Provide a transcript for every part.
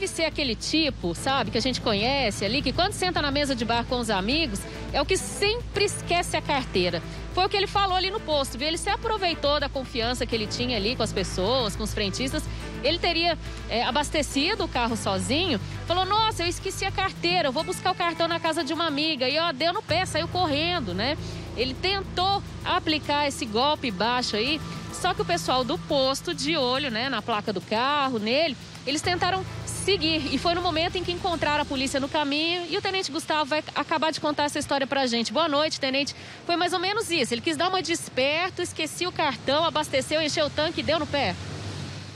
deve ser aquele tipo, sabe, que a gente conhece ali, que quando senta na mesa de bar com os amigos, é o que sempre esquece a carteira. Foi o que ele falou ali no posto, viu? Ele se aproveitou da confiança que ele tinha ali com as pessoas, com os frentistas. Ele teria é, abastecido o carro sozinho. Falou: Nossa, eu esqueci a carteira, eu vou buscar o cartão na casa de uma amiga. E ó, deu no pé, saiu correndo, né? Ele tentou aplicar esse golpe baixo aí, só que o pessoal do posto, de olho, né, na placa do carro, nele, eles tentaram seguir. E foi no momento em que encontraram a polícia no caminho e o tenente Gustavo vai acabar de contar essa história pra gente. Boa noite, tenente. Foi mais ou menos isso. Ele quis dar uma desperto, esqueci o cartão, abasteceu, encheu o tanque e deu no pé.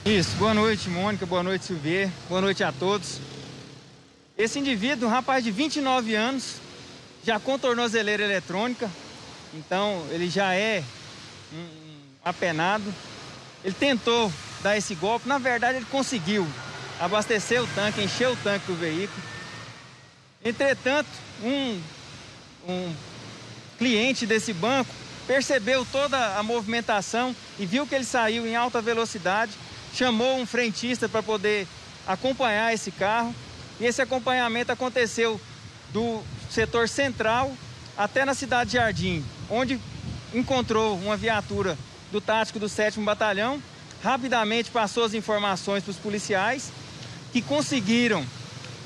Isso. Boa noite, Mônica. Boa noite, Silvia. Boa noite a todos. Esse indivíduo, um rapaz de 29 anos, já com tornozeleira eletrônica, então ele já é um apenado. Ele tentou dar esse golpe, na verdade ele conseguiu abastecer o tanque, encher o tanque do veículo. Entretanto, um, um cliente desse banco percebeu toda a movimentação e viu que ele saiu em alta velocidade, chamou um frentista para poder acompanhar esse carro. E esse acompanhamento aconteceu do setor central até na cidade de Jardim, onde encontrou uma viatura do tático do 7 Batalhão, rapidamente passou as informações para os policiais, que conseguiram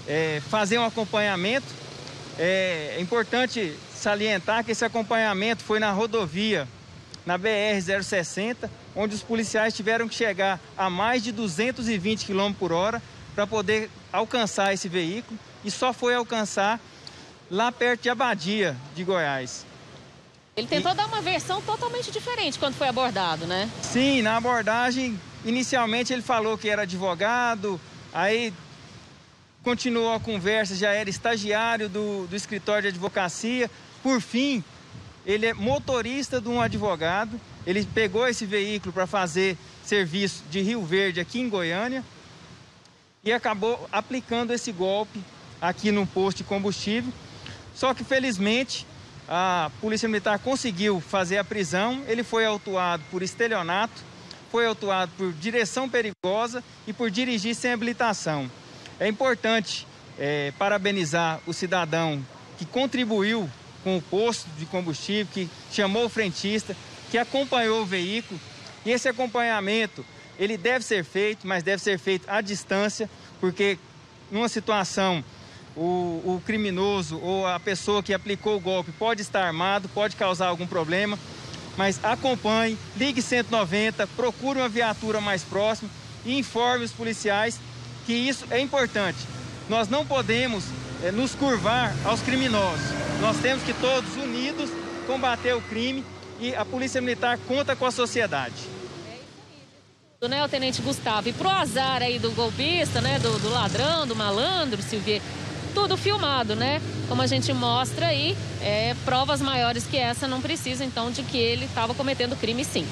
é, fazer um acompanhamento. É, é importante salientar que esse acompanhamento foi na rodovia, na BR-060, onde os policiais tiveram que chegar a mais de 220 km por hora para poder alcançar esse veículo e só foi alcançar lá perto de Abadia, de Goiás. Ele tentou e... dar uma versão totalmente diferente quando foi abordado, né? Sim, na abordagem, inicialmente ele falou que era advogado, aí continuou a conversa, já era estagiário do, do escritório de advocacia. Por fim, ele é motorista de um advogado. Ele pegou esse veículo para fazer serviço de Rio Verde aqui em Goiânia e acabou aplicando esse golpe aqui no posto de combustível. Só que felizmente a Polícia Militar conseguiu fazer a prisão. Ele foi autuado por estelionato, foi autuado por direção perigosa e por dirigir sem habilitação. É importante é, parabenizar o cidadão que contribuiu com o posto de combustível, que chamou o frentista, que acompanhou o veículo. E esse acompanhamento, ele deve ser feito, mas deve ser feito à distância, porque numa situação o, o criminoso ou a pessoa que aplicou o golpe pode estar armado, pode causar algum problema, mas acompanhe, ligue 190, procure uma viatura mais próxima e informe os policiais que isso é importante. Nós não podemos é, nos curvar aos criminosos. Nós temos que todos unidos combater o crime e a Polícia Militar conta com a sociedade. Né, o Tenente Gustavo. E pro azar aí do golpista, né, do, do ladrão, do malandro, Silvia, tudo filmado, né? Como a gente mostra aí, é, provas maiores que essa não precisam, então, de que ele estava cometendo crime sim.